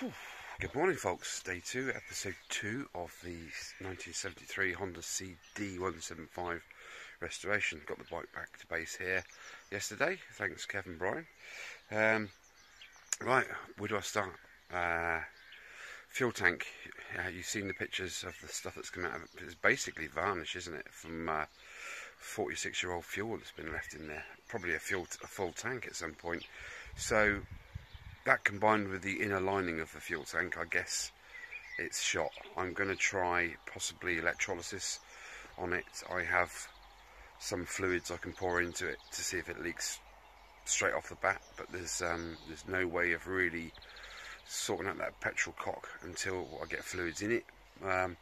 Good morning, folks. Day two, episode two of the 1973 Honda CD175 restoration. Got the bike back to base here yesterday. Thanks, Kevin Bryan. Um, right, where do I start? Uh, fuel tank. Uh, you've seen the pictures of the stuff that's come out of it. It's basically varnish, isn't it? From 46 uh, year old fuel that's been left in there. Probably a, fuel a full tank at some point. So that combined with the inner lining of the fuel tank, I guess it's shot. I'm going to try possibly electrolysis on it. I have some fluids I can pour into it to see if it leaks straight off the bat, but there's um, there's no way of really sorting out that petrol cock until I get fluids in it. Um,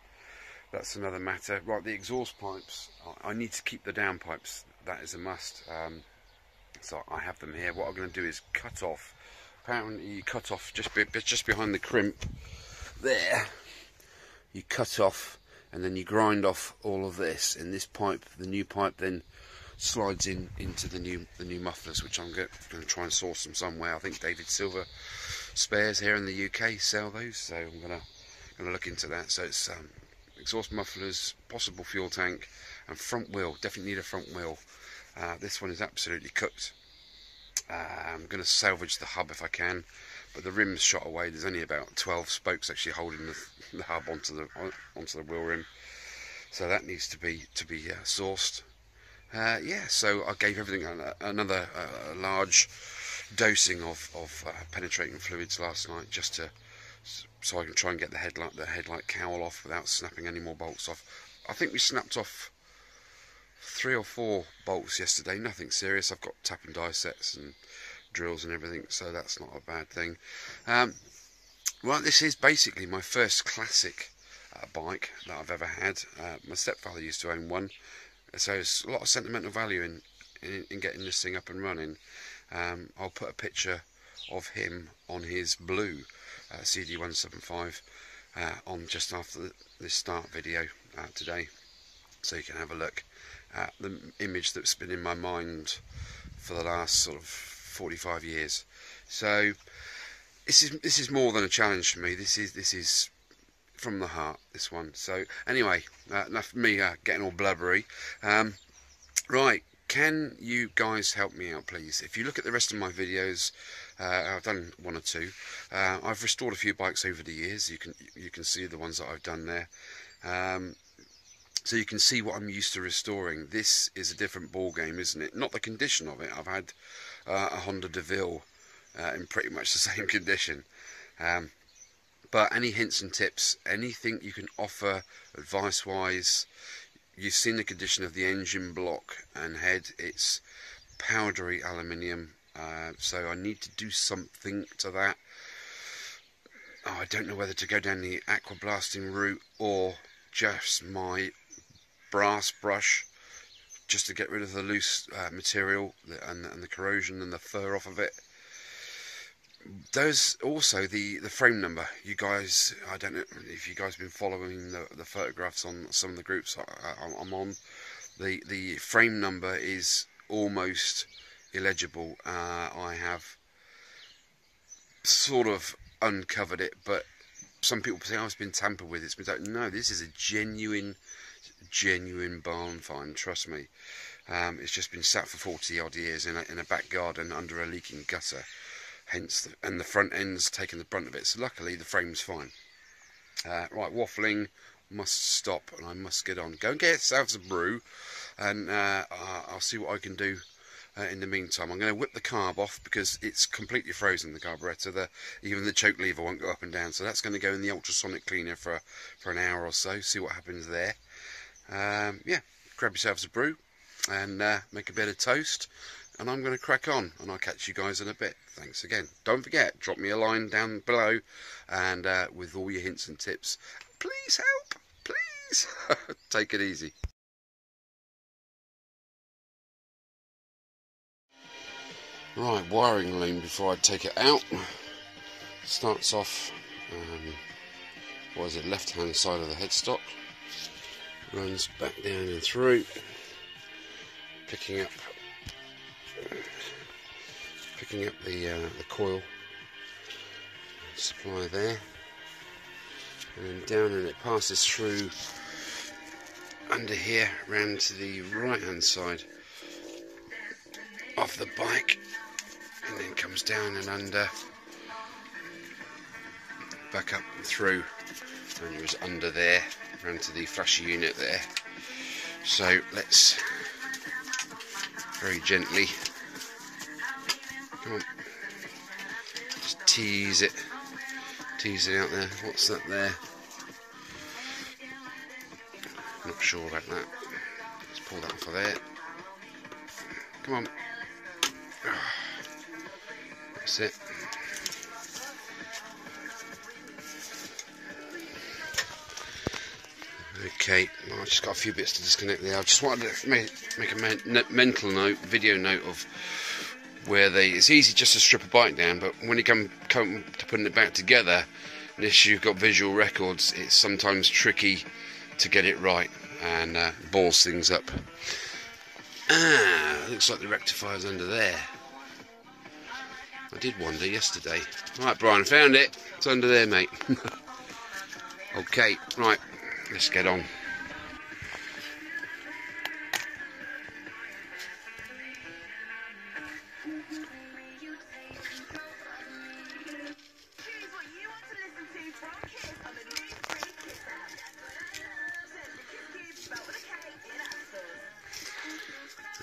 that's another matter. Right, the exhaust pipes. I need to keep the downpipes. That is a must. Um, so I have them here. What I'm going to do is cut off apparently you cut off just be, just behind the crimp there. You cut off and then you grind off all of this. And this pipe the new pipe then slides in into the new the new mufflers which I'm going to try and source them somewhere. I think David Silver spares here in the UK sell those so I'm going to going to look into that. So it's um, exhaust mufflers possible fuel tank and front wheel. Definitely need a front wheel. Uh, this one is absolutely cooked I'm going to salvage the hub if I can, but the rim's shot away. There's only about 12 spokes actually holding the, the hub onto the onto the wheel rim, so that needs to be to be uh, sourced. Uh, yeah, so I gave everything another uh, large dosing of, of uh, penetrating fluids last night just to so I can try and get the headlight the headlight cowl off without snapping any more bolts off. I think we snapped off three or four bolts yesterday, nothing serious. I've got tap and die sets and drills and everything, so that's not a bad thing. Um, well, this is basically my first classic uh, bike that I've ever had. Uh, my stepfather used to own one, so there's a lot of sentimental value in, in, in getting this thing up and running. Um, I'll put a picture of him on his blue uh, CD175 uh, on just after the, this start video uh, today, so you can have a look the image that's been in my mind for the last sort of 45 years. So this is this is more than a challenge for me. This is this is from the heart. This one. So anyway, uh, enough me uh, getting all blubbery. Um, right, can you guys help me out, please? If you look at the rest of my videos, uh, I've done one or two. Uh, I've restored a few bikes over the years. You can you can see the ones that I've done there. Um, so you can see what I'm used to restoring. This is a different ball game, isn't it? Not the condition of it. I've had uh, a Honda Deauville uh, in pretty much the same condition. Um, but any hints and tips, anything you can offer advice-wise, you've seen the condition of the engine block and head. It's powdery aluminium, uh, so I need to do something to that. Oh, I don't know whether to go down the aqua blasting route or just my brass brush just to get rid of the loose uh, material and, and, the corrosion and the fur off of it. There's also the, the frame number. You guys, I don't know if you guys have been following the, the photographs on some of the groups I, am on. The, the frame number is almost illegible. Uh, I have sort of uncovered it, but some people say oh, it's been tampered with. It's been no, this is a genuine genuine barn find, trust me. Um, it's just been sat for 40 odd years in a, in a back garden under a leaking gutter, hence, the, and the front end's taken the brunt of it. So luckily the frame's fine. Uh, right, waffling must stop and I must get on. Go and get yourselves a brew and uh, I'll see what I can do uh, in the meantime. I'm going to whip the carb off because it's completely frozen, the carburettor. The, even the choke lever won't go up and down. So that's going to go in the ultrasonic cleaner for, for an hour or so, see what happens there um, yeah, grab yourselves a brew and uh, make a bit of toast. And I'm going to crack on, and I'll catch you guys in a bit. Thanks again. Don't forget, drop me a line down below, and uh, with all your hints and tips. Please help, please. Take it easy. Right, wiring loom before I take it out. Starts off, um, what is it, left hand side of the headstock runs back down and through, picking up picking up the uh, the coil supply there. And then down and it passes through under here round to the right hand side of the bike and then comes down and under back up and through and it was under there round to the flasher unit there. So let's very gently come on just tease it tease it out there. What's that there? Not sure about that. Let's pull that off of there. Come on. Ah, that's it Okay, well, I've just got a few bits to disconnect there. I just wanted to make, make a men mental note, video note of where they. It's easy just to strip a bike down, but when you come, come to putting it back together, unless you've got visual records, it's sometimes tricky to get it right and uh, balls things up. Ah, looks like the rectifier's under there. I did wonder yesterday. Right, Brian, found it. It's under there, mate. okay, right let's get on.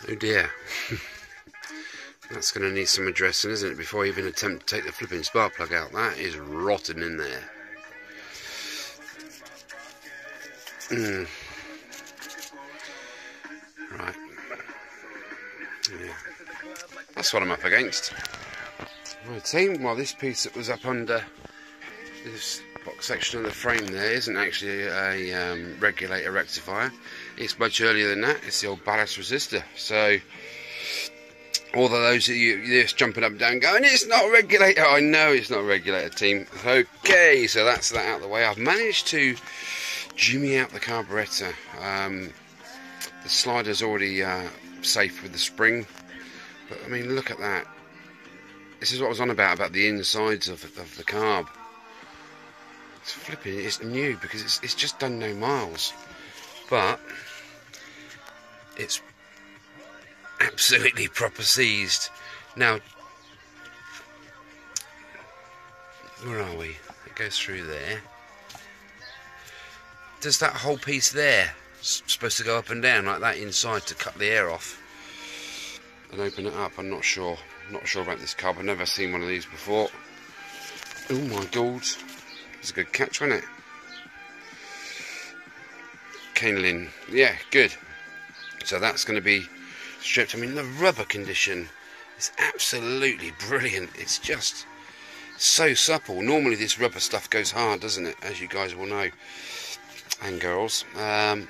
Oh dear. That's going to need some addressing, isn't it, before I even attempt to take the flipping spark plug out. That is rotten in there. Mm. Right. Yeah. That's what I'm up against. Right, team. Well, this piece that was up under this box section of the frame there isn't actually a um, regulator rectifier. It's much earlier than that. It's the old ballast resistor. So, all of those of you just jumping up and down going, it's not a regulator. I know it's not a regulator, team. Okay, so that's that out of the way. I've managed to jimmy out the carburetor. Um, the slider's already uh, safe with the spring, but I mean, look at that. This is what I was on about about the insides of, of the carb. It's flipping. It's new because it's it's just done no miles, but it's absolutely proper seized. Now, where are we? It goes through there does that whole piece there supposed to go up and down like that inside to cut the air off and open it up? I'm not sure. Not sure about this carb. I've never seen one of these before. Oh my god. It's a good catch, wasn't it? Canelin. Yeah, good. So that's going to be stripped. I mean, the rubber condition is absolutely brilliant. It's just so supple. Normally this rubber stuff goes hard, doesn't it? As you guys will know and girls. Um,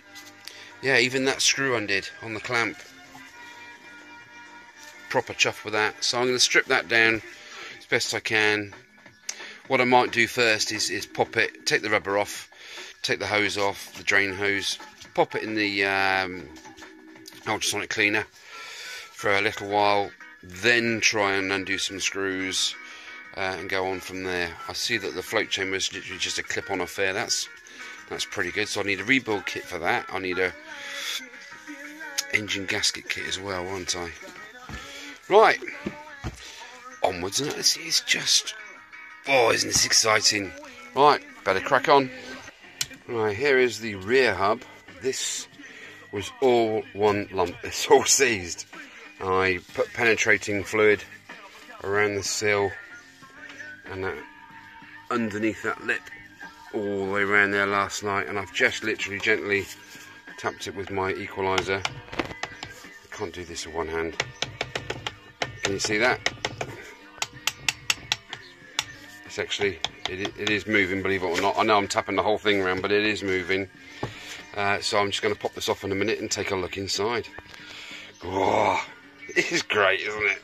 yeah, even that screw undid on the clamp. Proper chuff with that. So I'm going to strip that down as best I can. What I might do first is, is pop it, take the rubber off, take the hose off, the drain hose, pop it in the um, ultrasonic cleaner for a little while, then try and undo some screws uh, and go on from there. I see that the float chamber is literally just a clip-on affair. That's that's pretty good. So I need a rebuild kit for that. I need a engine gasket kit as well, won't I? Right. Onwards and it's, it's just... Oh, isn't this exciting? Right, better crack on. Right, here is the rear hub. This was all one lump. It's all seized. I put penetrating fluid around the sill and that underneath that lip all the way around there last night and I've just literally gently tapped it with my equalizer. I can't do this with one hand. Can you see that? It's actually, it, it is moving, believe it or not. I know I'm tapping the whole thing around, but it is moving. Uh, so I'm just going to pop this off in a minute and take a look inside. Oh, it is great, isn't it?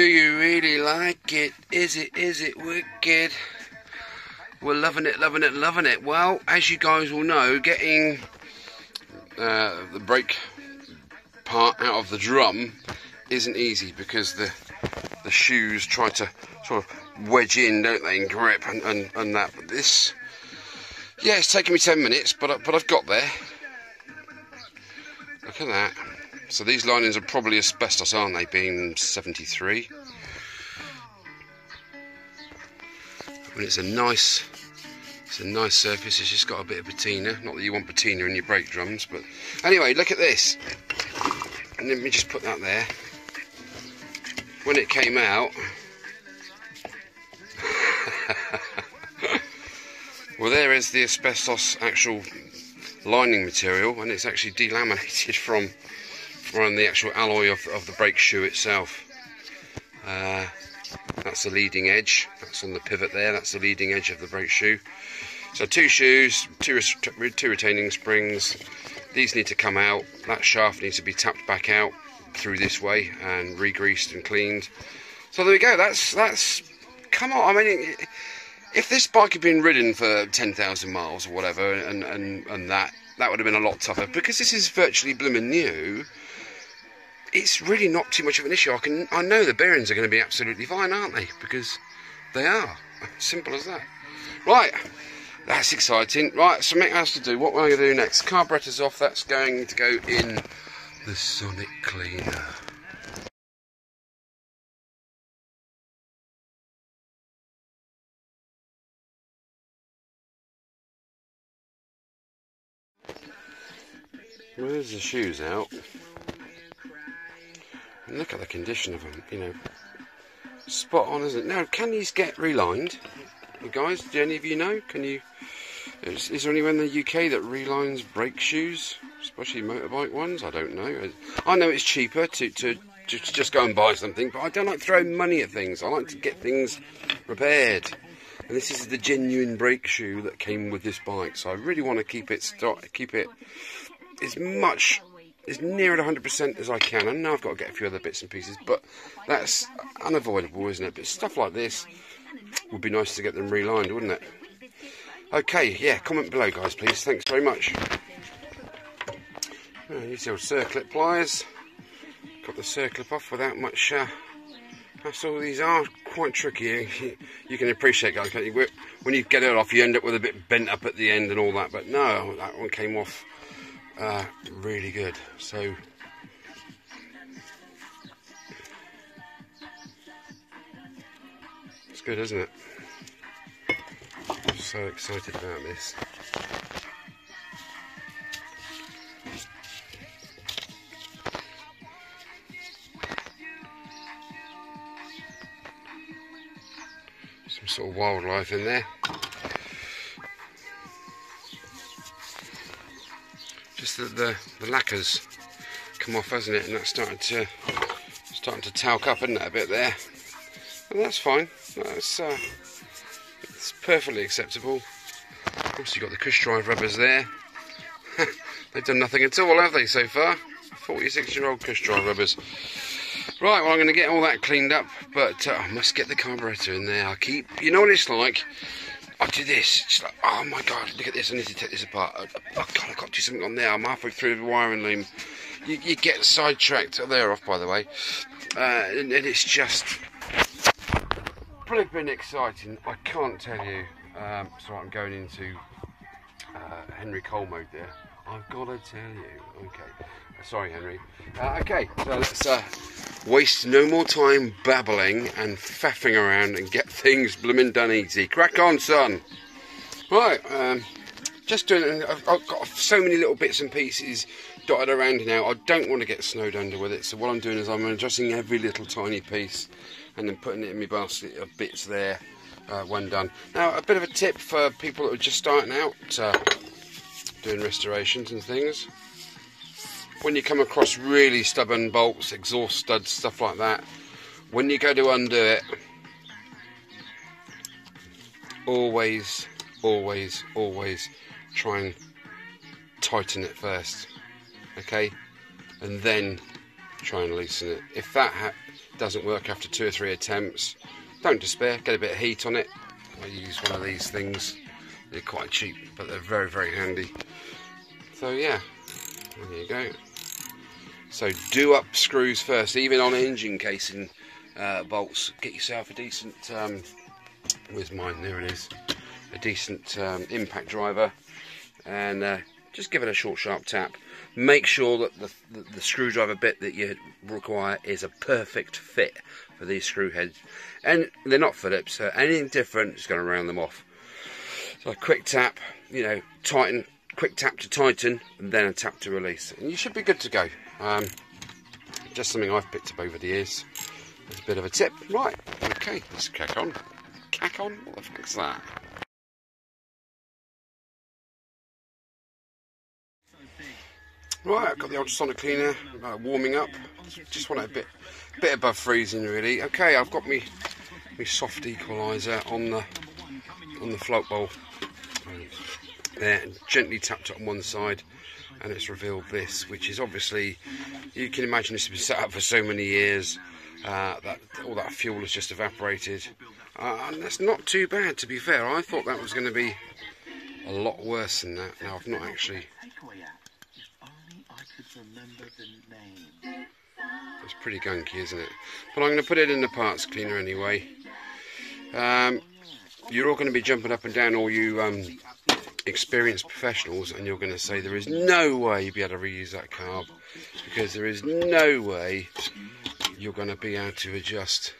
Do you really like it? Is it, is it wicked? We're loving it, loving it, loving it. Well, as you guys will know, getting uh, the brake part out of the drum isn't easy because the the shoes try to sort of wedge in, don't they, and grip and, and, and that. But this, yeah, it's taken me 10 minutes, but, but I've got there. Look at that. So these linings are probably asbestos, aren't they, being 73? I mean, it's a nice it's a nice surface, it's just got a bit of patina. Not that you want patina in your brake drums, but anyway, look at this. And let me just put that there. When it came out, well, there is the asbestos actual lining material, and it's actually delaminated from from the actual alloy of, of the brake shoe itself. Uh, that's the leading edge. That's on the pivot there. That's the leading edge of the brake shoe. So two shoes two, two retaining springs. These need to come out. That shaft needs to be tapped back out through this way and re-greased and cleaned. So there we go. That's that's come on. I mean if this bike had been ridden for 10,000 miles or whatever and, and, and that that would have been a lot tougher because this is virtually blooming new it's really not too much of an issue. I can I know the bearings are going to be absolutely fine, aren't they? Because they are. Simple as that. Right, that's exciting. Right, something else to do. What am I going to do next? Carburetor's off. That's going to go in the Sonic Cleaner. Where's the shoes out? And look at the condition of them, you know. Spot on, isn't it? Now, can these get relined? Guys, do any of you know? Can you... Is, is there anyone in the UK that relines brake shoes? Especially motorbike ones? I don't know. I know it's cheaper to, to, to just go and buy something, but I don't like throwing money at things. I like to get things repaired. And this is the genuine brake shoe that came with this bike, so I really want to keep it keep it as much as near at 100% as I can. I know I've got to get a few other bits and pieces, but that's unavoidable, isn't it? But stuff like this would be nice to get them relined, wouldn't it? Okay, yeah, comment below, guys, please. Thanks very much. Use the old circlip pliers. Got the circlip off without much uh, hassle. These are quite tricky. You can appreciate, guys, can't you? When you get it off, you end up with a bit bent up at the end and all that. But no, that one came off uh, really good. So it's good, isn't it? I'm so excited about this. Some sort of wildlife in there. That the, the lacquer's come off hasn't it? And that's starting to starting to talc up isn't it a bit there? And that's fine. That's uh, it's perfectly acceptable. Also you've got the cush drive rubbers there. They've done nothing at all have they so far? 46 year old cush drive rubbers. Right, well I'm going to get all that cleaned up, but uh, I must get the carburetor in there. I keep, you know what it's like, I do this. It's like, oh my god, look at this. I need to take this apart. Oh, oh god, I've got to do something on there. I'm halfway through the wiring loom. You, you get sidetracked. Oh, they're off, by the way. Uh, and, and, it's just flipping exciting. I can't tell you. Um, so I'm going into uh, Henry Cole mode there. I've got to tell you. Okay. Sorry, Henry. Uh, okay, so let's uh, waste no more time babbling and faffing around and get things blooming done easy. Crack on, son. Right, um, just doing. I've, I've got so many little bits and pieces dotted around now. I don't want to get snowed under with it, so what I'm doing is I'm adjusting every little tiny piece and then putting it in my basket of bits there uh, when done. Now, a bit of a tip for people that are just starting out uh, doing restorations and things when you come across really stubborn bolts, exhaust studs, stuff like that, when you go to undo it, always, always, always try and tighten it first, okay? And then try and loosen it. If that doesn't work after two or three attempts, don't despair, get a bit of heat on it. I use one of these things, they're quite cheap, but they're very, very handy. So yeah, there you go. So do up screws first, even on engine casing uh, bolts. Get yourself a decent, um, where's mine? There it is. A decent um, impact driver, and uh, just give it a short, sharp tap. Make sure that the, the, the screwdriver bit that you require is a perfect fit for these screw heads, and they're not Phillips. So anything different is going to round them off. So a quick tap, you know, tighten, quick tap to tighten, and then a tap to release, and you should be good to go. Um, just something I've picked up over the years. That's a bit of a tip. Right, okay, let's crack on. Cack on? What the fuck's that? Right, I've got the ultrasonic cleaner uh, warming up. Just want it a bit, bit above freezing, really. Okay, I've got me, me soft equaliser on the on the float bowl. There, and gently tapped it on one side, and it's revealed this, which is obviously, you can imagine this has been set up for so many years. Uh, that all that fuel has just evaporated, uh, and that's not too bad. To be fair, I thought that was going to be a lot worse than that. Now I've not actually It's pretty gunky, isn't it? But I'm going to put it in the parts cleaner anyway. Um, you're all going to be jumping up and down, all you um, experienced professionals, and you're going to say there is no way you'll be able to reuse that carb because there is no way you're going to be able to adjust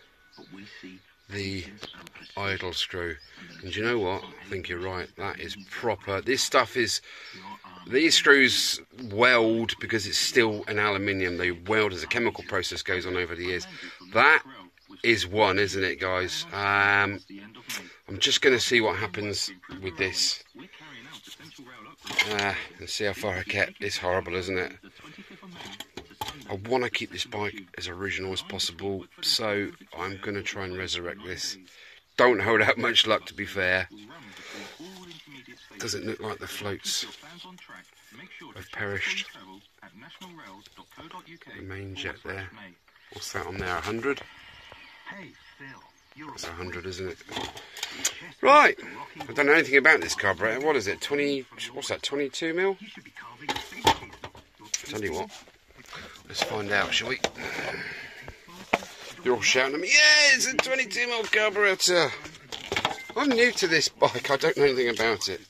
the idle screw. And you know what? I think you're right. That is proper. This stuff is these screws weld because it's still an aluminium. They weld as a chemical process goes on over the years. That is one, isn't it, guys? Um, I'm just going to see what happens with this. Uh, and see how far I get. It's horrible, isn't it? I want to keep this bike as original as possible, so I'm going to try and resurrect this. Don't hold out much luck, to be fair. Doesn't look like the floats have perished. The main jet there. What's that on there? 100? That's 100, isn't it? Right. I don't know anything about this carburetor. What is it? 20. What's that? 22 mil? Tell you what. Let's find out, shall we? You're all shouting at me. Yeah, it's a 22 mil carburetor. I'm new to this bike. I don't know anything about it.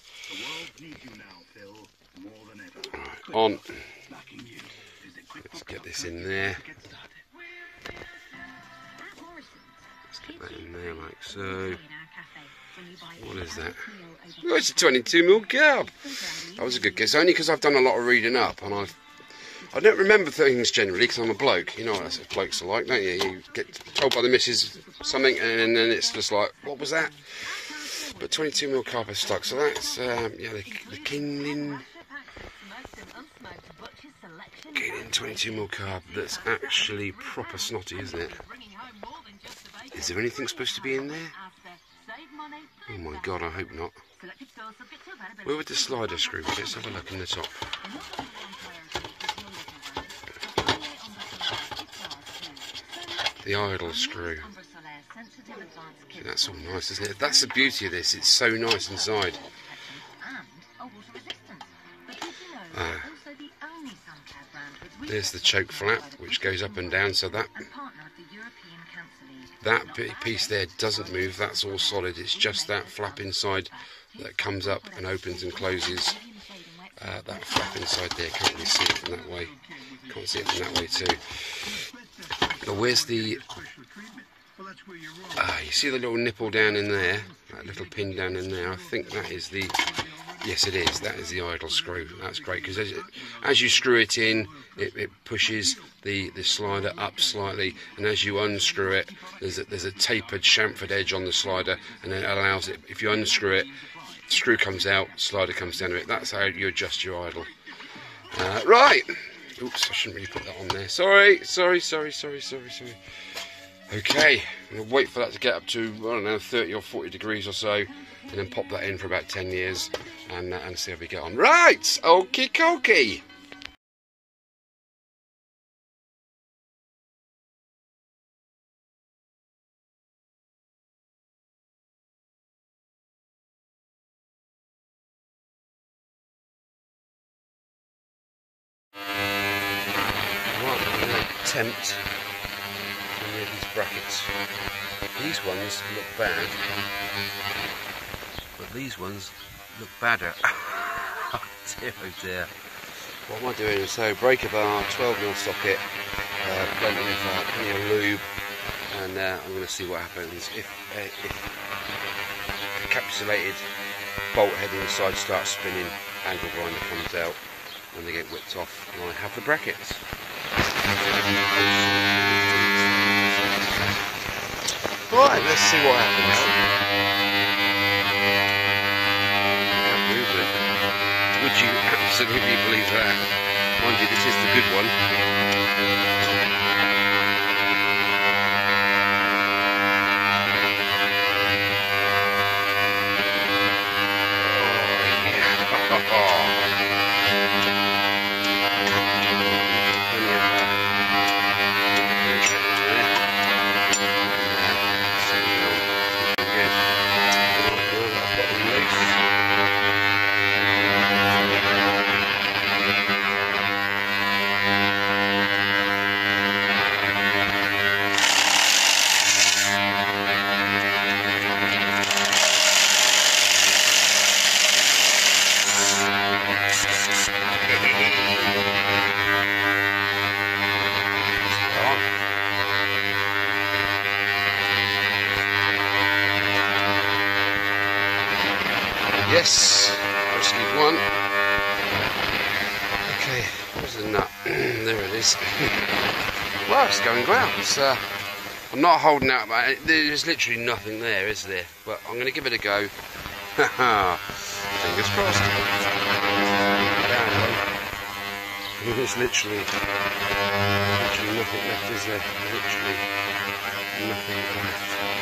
on. Let's get this in there. That in there like so. What is that? Oh, it's a 22 mil carb. That was a good guess, only because I've done a lot of reading up and I've I don't remember things generally because I'm a bloke. You know what blokes are like, don't you? You get told by the missus something and then it's just like, what was that? But 22 mil is stuck, so that's um, yeah the, the Getting 22 mil carb that's actually proper snotty, isn't it? Is there anything supposed to be in there? Oh my god, I hope not. Where would the slider screw be? Let's have a look in the top. The idle screw. See, that's all nice, isn't it? That's the beauty of this. It's so nice inside. Uh, there's the choke flap, which goes up and down, so that that piece there doesn't move. That's all solid. It's just that flap inside that comes up and opens and closes. Uh, that flap inside there. Can't really see it from that way. Can't see it from that way too. But where's the? Ah, you see the little nipple down in there. That little pin down in there. I think that is the Yes, it is. That is the idle screw. That's great because as, as, you screw it in, it, it, pushes the, the slider up slightly, and as you unscrew it, there's a, there's a tapered chamfered edge on the slider, and then it allows it. If you unscrew it, screw comes out, slider comes down to it. That's how you adjust your idle. Uh, right. Oops, I shouldn't really put that on there. Sorry, sorry, sorry, sorry, sorry, sorry. Okay, I'm wait for that to get up to I don't know 30 or 40 degrees or so and then pop that in for about 10 years and, uh, and see how we get on. Right, okie dokie. attempt here, these brackets. These ones look bad, but these ones look badder. oh dear, oh dear. What am I doing? So breaker bar, 12 mil socket, uh, plenty of uh, plenty of lube, and uh, I'm going to see what happens if, uh, if encapsulated bolt head inside starts spinning, angle grinder comes out, and they get whipped off, and I have the brackets. Right, let's see what happens. You absolutely believe that? Mind you, this is the good one. Yes, rescued one. Okay, where's the nut? there it is. well, it's going well. It's, uh, I'm not holding out, but there's literally nothing there, is there? But I'm going to give it a go. Fingers crossed. There's literally, literally nothing left, is there? Literally nothing left.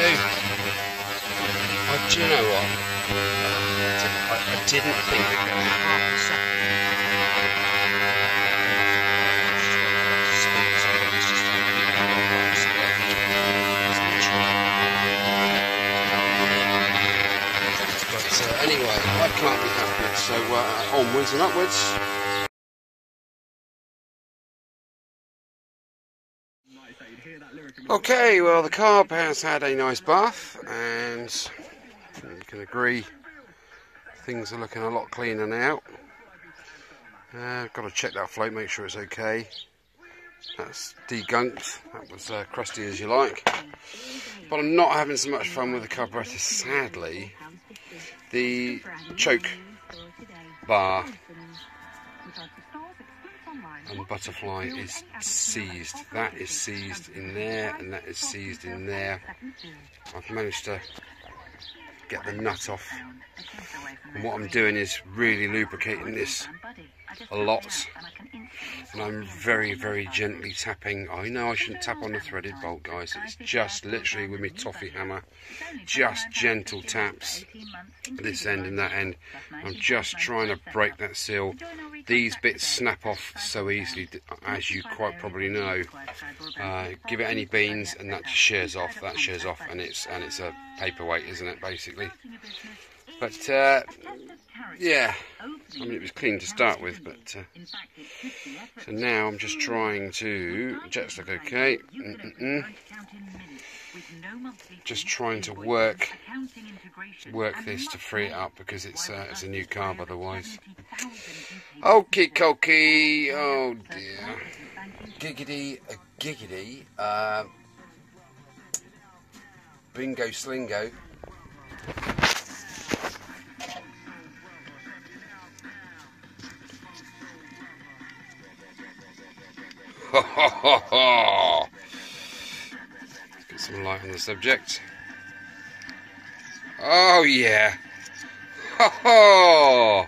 Two out. Oh, do you know what? I, I didn't think we'd go half a second. But uh, anyway, I can't be happy. So uh, onwards and upwards. Okay, well, the carb has had a nice bath, and you can agree things are looking a lot cleaner now. Uh, got to check that float, make sure it's okay. That's degunked. That was uh, crusty as you like. But I'm not having so much fun with the carburetor, sadly. The choke bar and butterfly is seized. That is seized in there, and that is seized in there. I've managed to get the nut off, and what I'm doing is really lubricating this a lot. And I'm very, very gently tapping. I know I shouldn't tap on the threaded bolt, guys. It's just literally with my toffee hammer, just gentle taps this end and that end. I'm just trying to break that seal. these bits snap off so easily, as you quite probably know. Uh, give it any beans, and that shears off. That shears off, and it's and it's a paperweight, isn't it? Basically. But uh, yeah, I mean it was clean to start with, but uh, so now I'm just trying to. Jets look okay. Mm -mm -mm. Just trying to work work this to free it up because it's uh, it's a new carb otherwise. Okie dokie, oh dear. Giggity, a giggity. Bingo slingo. Ho ho ho ho! Get some light on the subject. Oh yeah. Ho ho!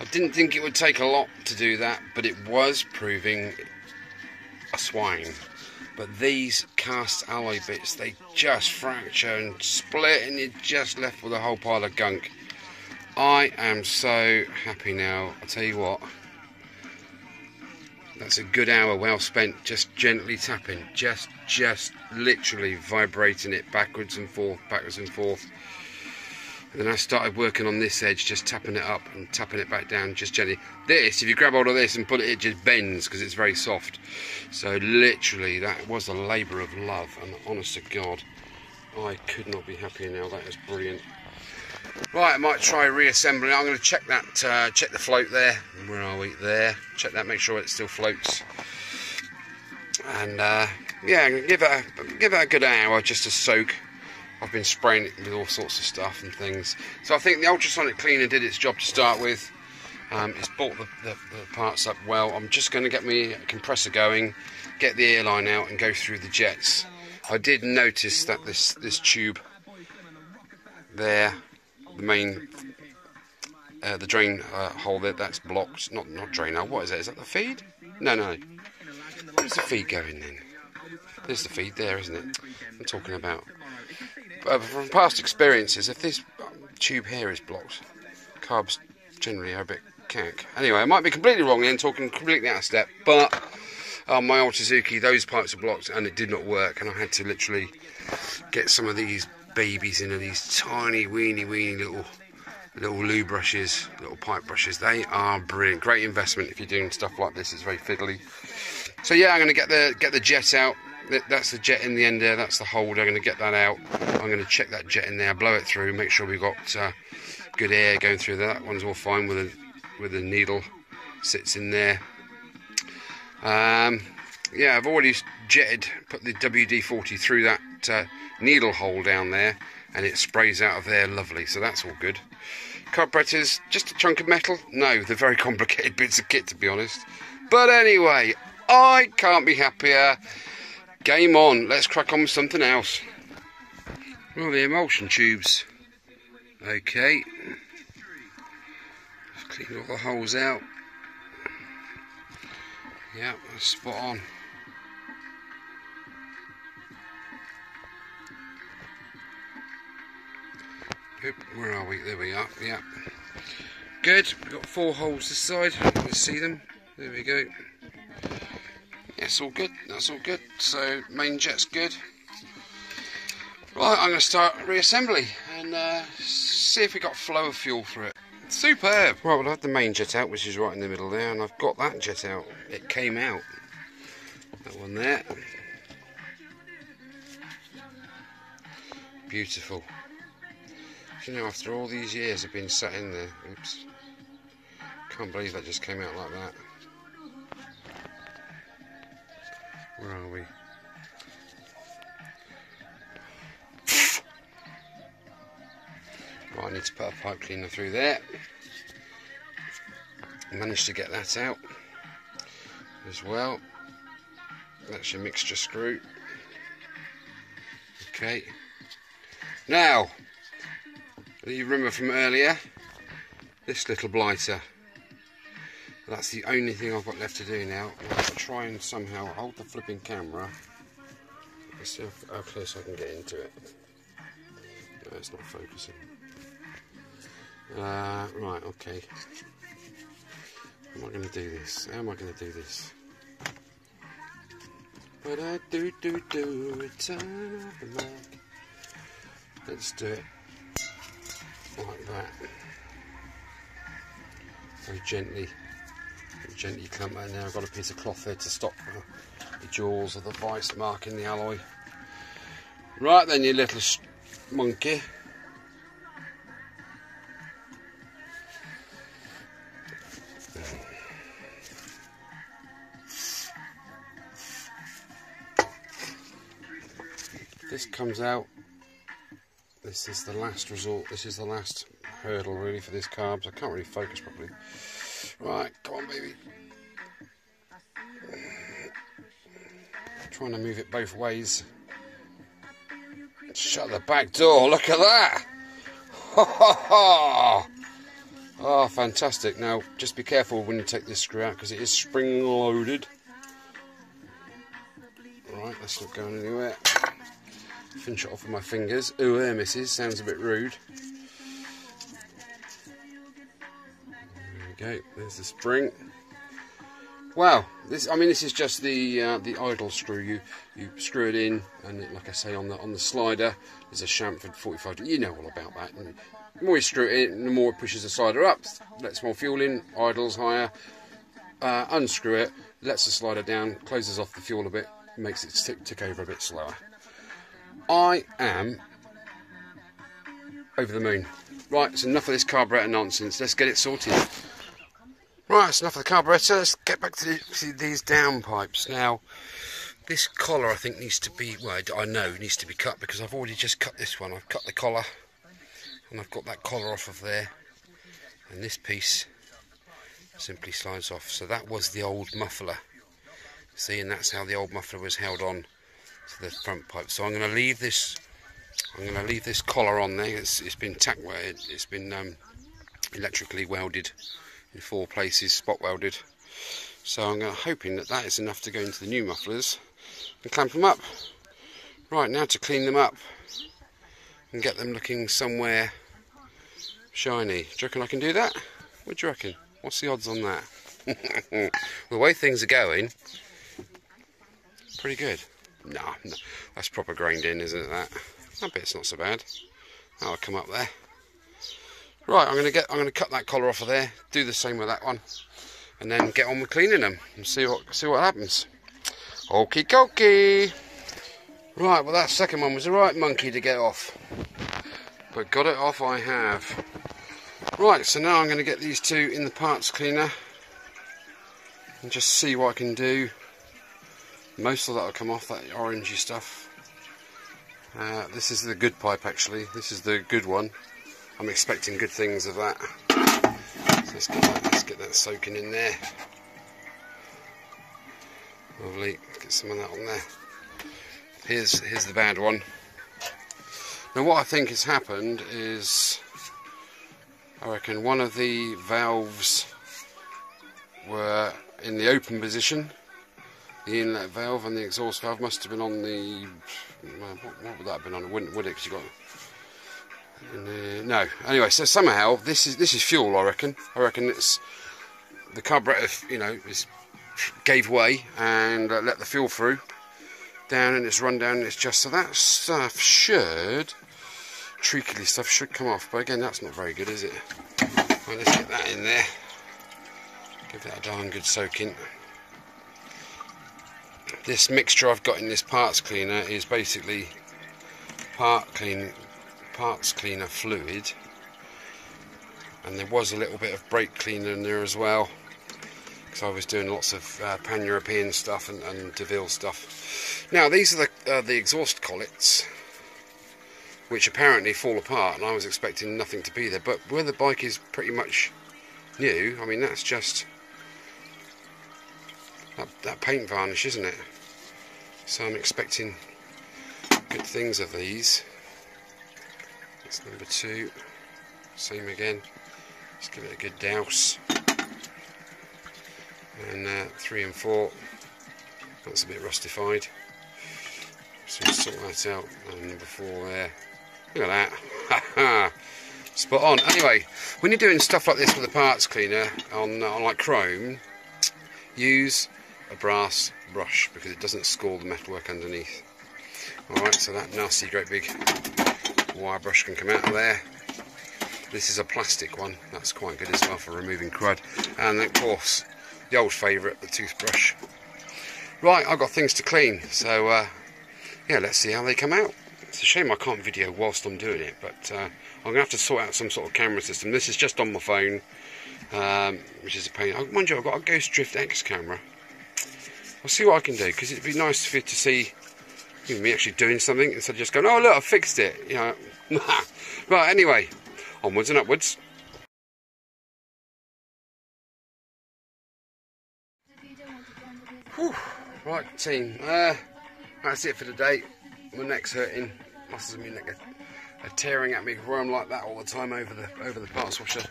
I didn't think it would take a lot to do that, but it was proving a swine. But these cast alloy bits, they just fracture and split, and you're just left with a whole pile of gunk. I am so happy now. I'll tell you what. That's a good hour well spent just gently tapping, just just literally vibrating it backwards and forth, backwards and forth. And then I started working on this edge, just tapping it up and tapping it back down just gently. This, if you grab hold of this and put it, it just bends because it's very soft. So literally, that was a labour of love, and honest to God, I could not be happier now. That is brilliant. Right, I might try reassembling. I'm going to check that, uh, check the float there. Where are we? There. Check that, make sure it still floats. And uh, yeah, give it a, give it a good hour just to soak. I've been spraying it with all sorts of stuff and things. So I think the ultrasonic cleaner did its job to start with. Um, it's brought the, the, the, parts up well. I'm just going to get my compressor going, get the airline out, and go through the jets. I did notice that this this tube there the main uh, the drain uh, hole there that's blocked not not drain hole what is that is that the feed no no where's the feed going then there's the feed there isn't it I'm talking about uh, from past experiences if this tube here is blocked carbs generally are a bit cank anyway I might be completely wrong then talking completely out of step but on my old Suzuki those pipes are blocked and it did not work and I had to literally get some of these babies into these tiny, weeny, weeny little little loo brushes, little pipe brushes. They are brilliant. Great investment if you're doing stuff like this. It's very fiddly. So yeah, I'm going to get the get the jet out. That's the jet in the end there. That's the holder. I'm going to get that out. I'm going to check that jet in there, blow it through, make sure we've got uh, good air going through there. That one's all fine with a with a needle sits in there. Um, yeah, I've already jetted, put the WD-40 through that uh, needle hole down there and it sprays out of there lovely so that's all good carburetors just a chunk of metal no they're very complicated bits of kit to be honest but anyway I can't be happier game on let's crack on with something else well the emulsion tubes okay clean all the holes out yeah spot on Oop, where are we? There we are. Yeah. Good. We've got four holes this side. Let's see them. There we go. Yes, all good. That's all good. So main jet's good. Right, I'm going to start reassembly and uh, see if we got flow of fuel for it. Superb! Right, well I had the main jet out, which is right in the middle there, and I've got that jet out. It came out. That one there. Beautiful. You know, after all these years of being sat in there, oops, can't believe that just came out like that. Where are we? Right, I need to put a pipe cleaner through there. Managed to get that out as well. That's your mixture screw. Okay. Now, you remember from earlier, this little blighter. That's the only thing I've got left to do now. I'll try and somehow hold the flipping camera. Let's see how close I can get into it. No, it's not focusing. Uh, right, okay. How am I going to do this? How am I going to do this? But I do do do return of the Mack. Let's do it like that. Very gently, gently clump that. Now I've got a piece of cloth there to stop the jaws of the vice marking the alloy. Right then, you little monkey. This comes out. This is the last resort. This is the last hurdle really for this carbs. I can't really focus properly. Right, come on, baby. Uh, trying to move it both ways. Shut the back door. Look at that. Ha ha ha. Oh, fantastic. Now, just be careful when you take this screw out because it is spring loaded. Right, that's not going anywhere. Finish it off with my fingers. Ooh, there, misses. Sounds a bit rude. Go. There's the spring. Wow, this I mean this is just the uh, the idle screw. You you screw it in, and it, like I say on the on the slider, there's a chamfered 45. You know all about that. And the more you screw it in, the more it pushes the slider up, lets more fuel in, idles higher. Uh, unscrew it, lets the slider down, closes off the fuel a bit, makes it tick, tick over a bit slower. I am over the moon. Right, it's enough of this carburetor nonsense. Let's get it sorted. Right, it's enough of the carburetor. Let's get back to, the, these downpipes. Now, this collar I think needs to be, well, I know needs to be cut because I've already just cut this one. I've cut the collar and I've got that collar off of there. And this piece simply slides off. So that was the old muffler. See, and that's how the old muffler was held on to the front pipe. So I'm going to leave this. I'm going to leave this collar on there. It's, it's been tack. It's been um, electrically welded in four places, spot welded. So I'm hoping that that is enough to go into the new mufflers and clamp them up. Right now to clean them up and get them looking somewhere shiny. Do you reckon I can do that? What do you reckon? What's the odds on that? the way things are going, pretty good. No, no, that's proper grained in, isn't it? That that bit's not so bad. That'll come up there. Right, I'm gonna get. I'm gonna cut that collar off of there. Do the same with that one, and then get on with cleaning them and see what see what happens. Okie dokie. Right, well that second one was the right monkey to get off, but got it off I have. Right, so now I'm going to get these two in the parts cleaner and just see what I can do most of that will come off, that orangey stuff. Uh, this is the good pipe actually, this is the good one. I'm expecting good things of that. So let's, get that let's get that soaking in there. Lovely, get some of that on there. Here's, here's the bad one. Now what I think has happened is, I reckon one of the valves were in the open position the inlet valve and the exhaust valve must have been on the what, what, would that have been on? It wouldn't would it? Because you got the, no. Anyway, so somehow this is this is fuel. I reckon. I reckon it's the carburetor. You know, is gave way and uh, let the fuel through down, and it's run down. And it's just so that stuff should treacly stuff should come off. But again, that's not very good, is it? Right, let's get that in there. Give that a darn good soaking this mixture I've got in this parts cleaner is basically part clean parts cleaner fluid. And there was a little bit of brake cleaner in there as well because I was doing lots of uh, pan-European stuff and, and Deauville stuff. Now these are the, uh, the exhaust collets which apparently fall apart and I was expecting nothing to be there. But where the bike is pretty much new I mean that's just that, that paint varnish isn't it? So I'm expecting good things of these. That's number two. Same again. Let's give it a good douse. And uh, three and four. That's a bit rustified. So sort that out. And number four there. Look at that. Spot on. Anyway, when you're doing stuff like this with a parts cleaner on, on like chrome, use a brass brush because it doesn't score the metalwork underneath. Alright, so that nasty great big wire brush can come out of there. This is a plastic one, that's quite good as well for removing crud. And of course, the old favourite, the toothbrush. Right, I've got things to clean, so uh, yeah, let's see how they come out. It's a shame I can't video whilst I'm doing it, but uh, I'm going to have to sort out some sort of camera system. This is just on my phone, um, which is a pain. Oh, mind you, I've got a Ghost Drift X camera. I'll see what I can do, because it'd be nice for you to see you know, me actually doing something instead of just going, oh look, I fixed it. You know. right, anyway, onwards and upwards. Whew. Right, team. Uh, that's it for today. My neck's hurting. Muscles in my neck are, are tearing at me where I'm like that all the time over the over the parts washer.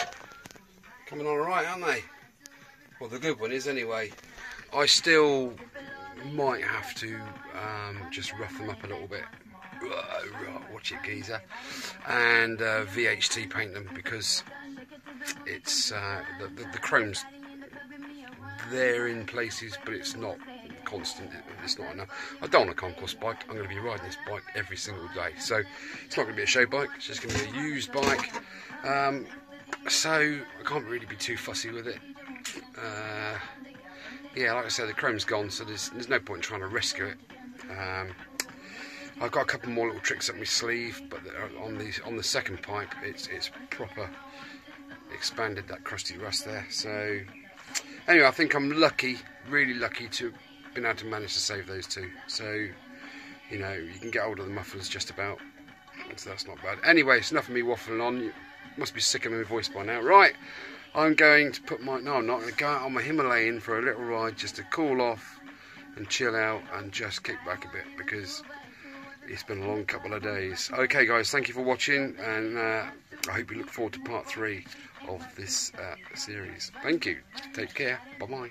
Coming on alright, aren't they? Well, the good one is anyway. I still might have to um, just rough them up a little bit. Watch it, geezer. And uh, VHT paint them because it's uh, the, the, the chrome's there in places, but it's not constant. It's not enough. I don't want a concours bike. I'm going to be riding this bike every single day. So it's not going to be a show bike. It's just going to be a used bike. Um, so I can't really be too fussy with it. Uh, yeah, like I said, the chrome's gone, so there's, there's no point in trying to rescue it. Um, I've got a couple more little tricks up my sleeve, but on the on the second pipe, it's it's proper expanded that crusty rust there. So anyway, I think I'm lucky, really lucky to have been able to manage to save those two. So you know, you can get hold of the mufflers just about, so that's not bad. Anyway, it's enough of me waffling on. You must be sick of my voice by now, right? I'm going to put my no, I'm not going to go out on my Himalayan for a little ride just to cool off and chill out and just kick back a bit because it's been a long couple of days. Okay, guys, thank you for watching, and uh, I hope you look forward to part three of this uh, series. Thank you. Take care. Bye bye.